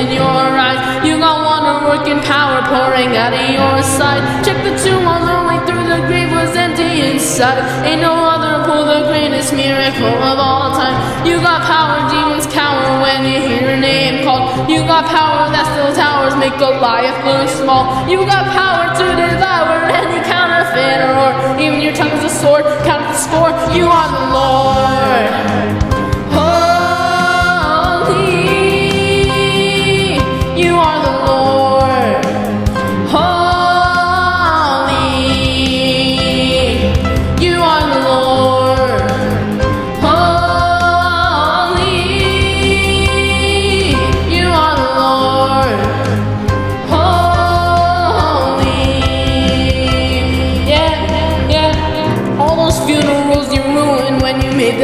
in your eyes. You got wonder working power pouring out of your side. Check the tomb on the way through the grave was empty inside. Ain't no other pull the greatest miracle of all time. You got power, demons cower when you hear your name called. You got power that still towers, make Goliath look small. You got power to devour any counterfeit or even your tongue is a sword. Count the score, you are the Lord.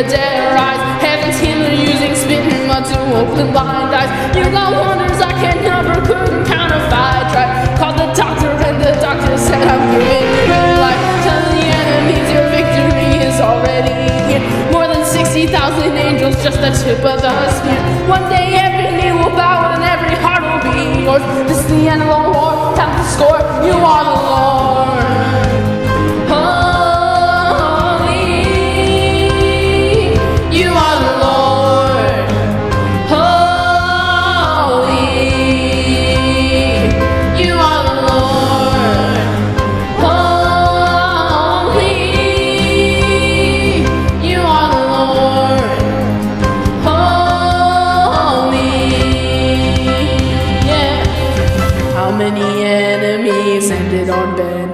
When you made the dead rise. Heaven's healer using spitting mud to open blind eyes. You got wonders I can never couldn't counterfeit. Tried called the doctor and the doctor said I'm giving you life. Tell the enemies your victory is already here. More than sixty thousand angels, just the tip of the spear. One day every knee will bow and every heart will be yours. This is the end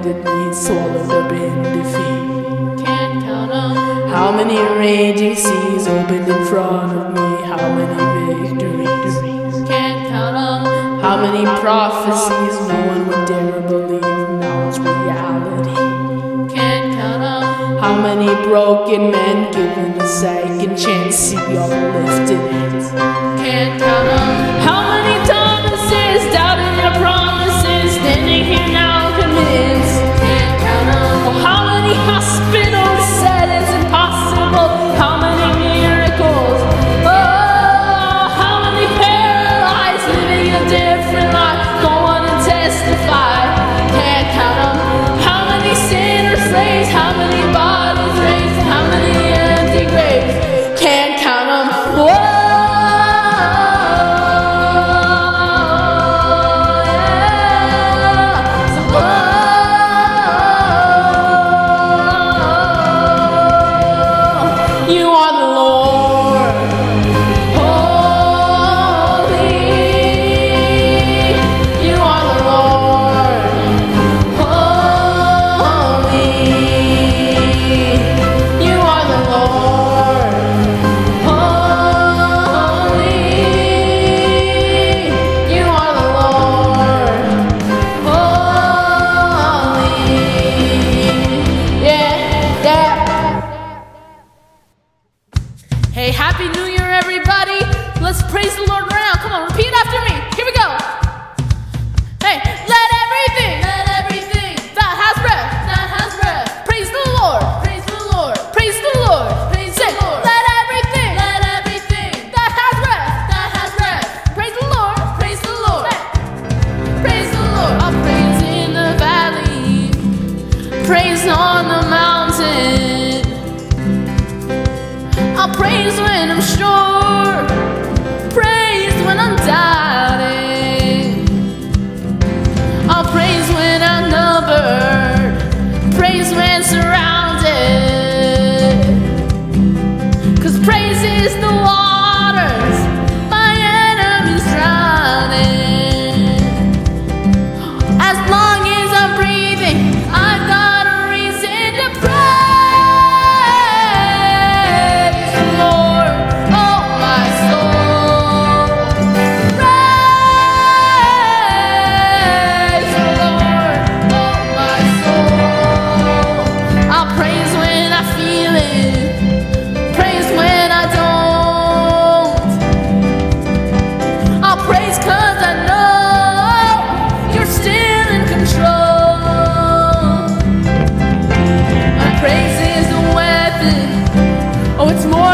on bended knees, swallowed up in defeat? Can't count 'em. How many raging seas opened in front of me? How many victories? Can't count 'em. How many prophecies no one would dare believe? Now it's reality. Can't count 'em. How many broken men given a second chance? See all lifted hands. Can't count 'em. How many Thomases doubting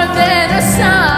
more than a song.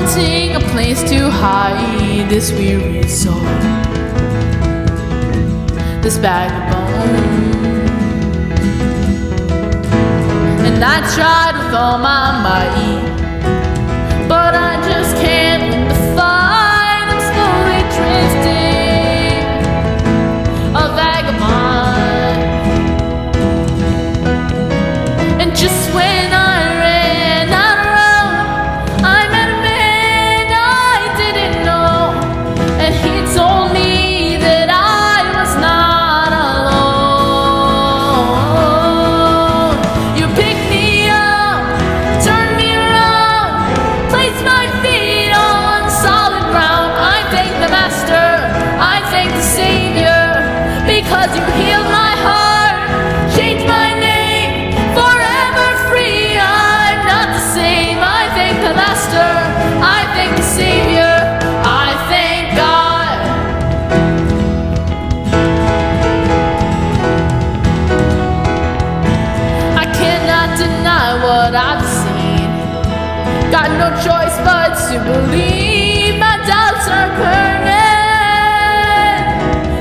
wanting a place to hide this weary soul, this bag of bones. And I tried with all my might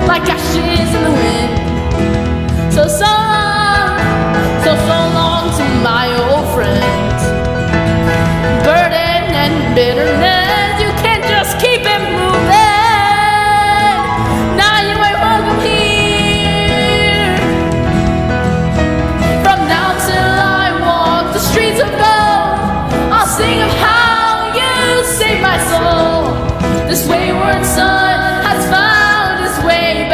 like ashes in the wind. So, so long, so, so long to my old friends. Burden and bitterness, you can't just keep it moving. Now you ain't welcome here. From now till I walk the streets of gold, I'll sing of how you saved my soul. This wayward son has found way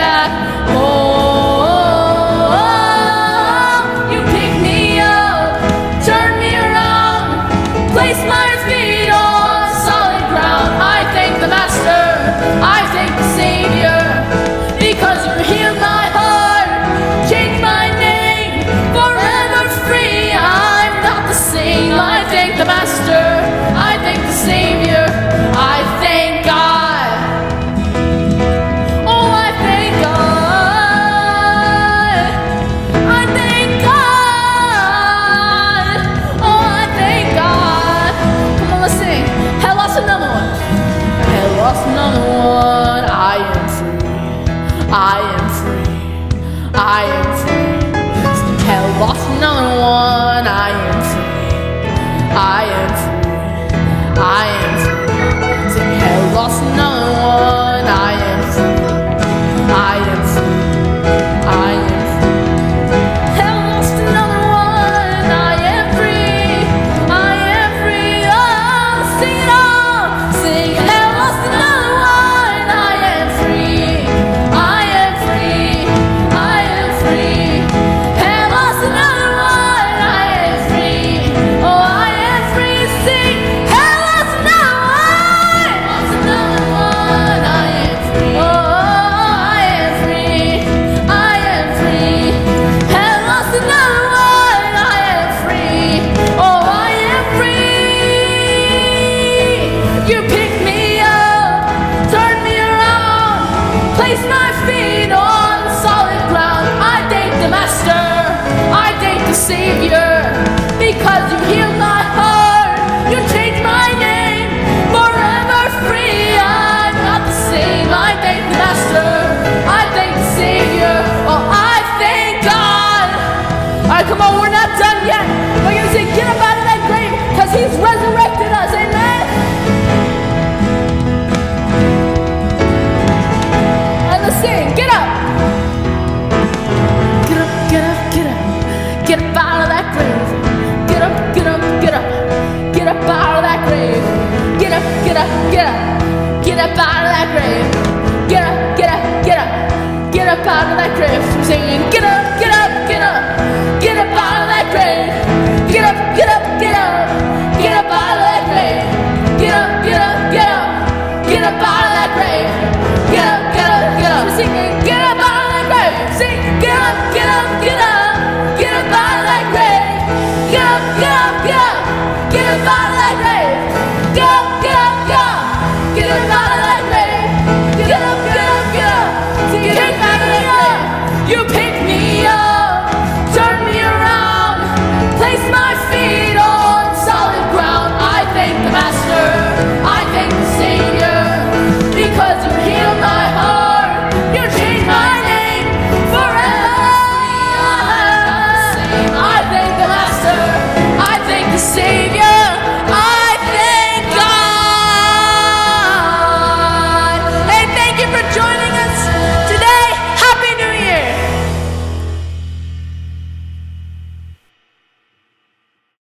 Savior because you heal singing, get up, get up, get up, get up out of that grave. Get up, get up, get up, get up out of that grave. Get up, get up, get up, get up out of that grave. master.